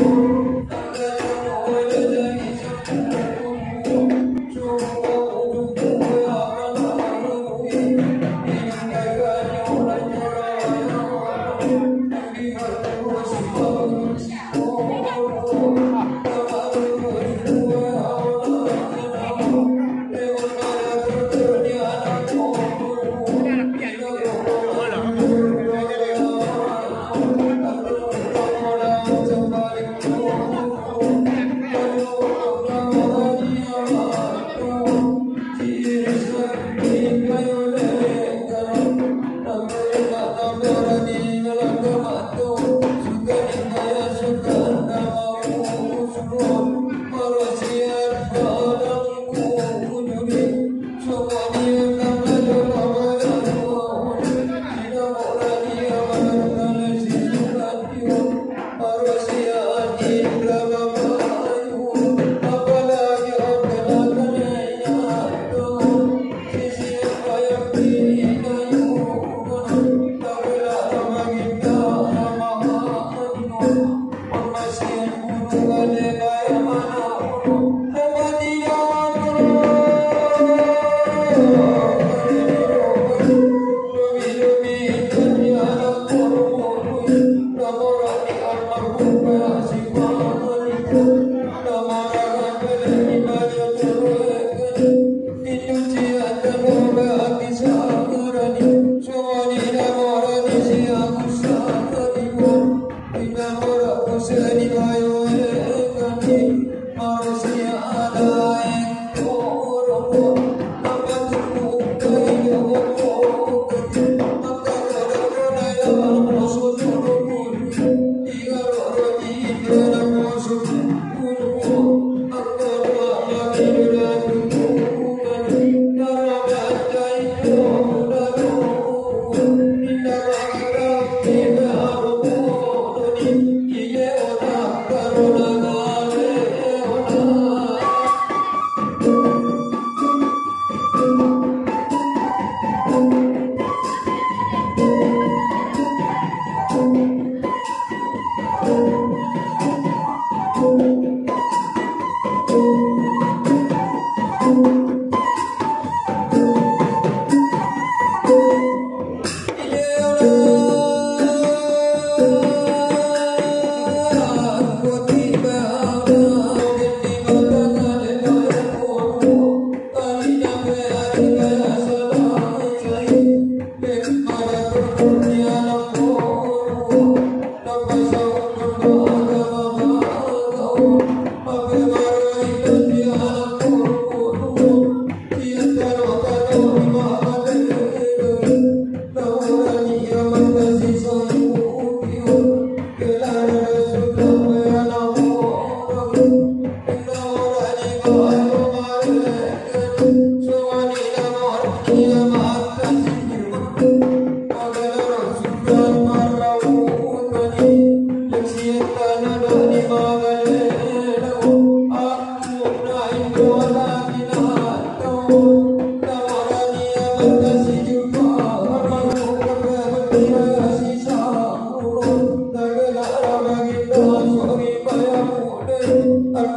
Amém.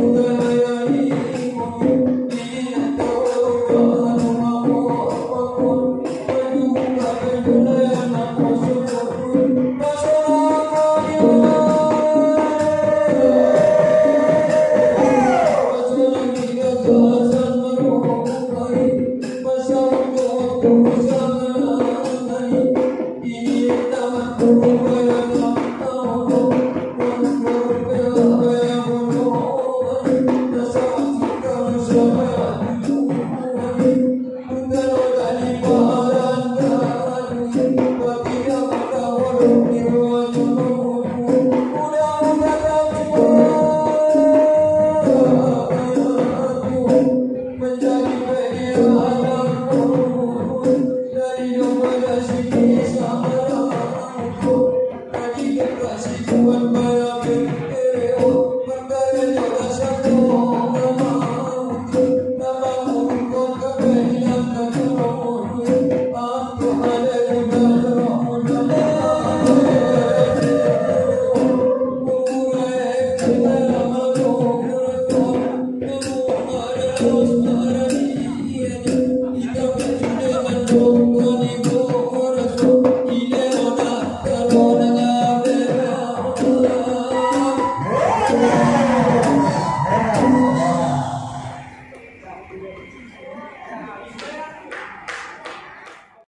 Oh. Deus,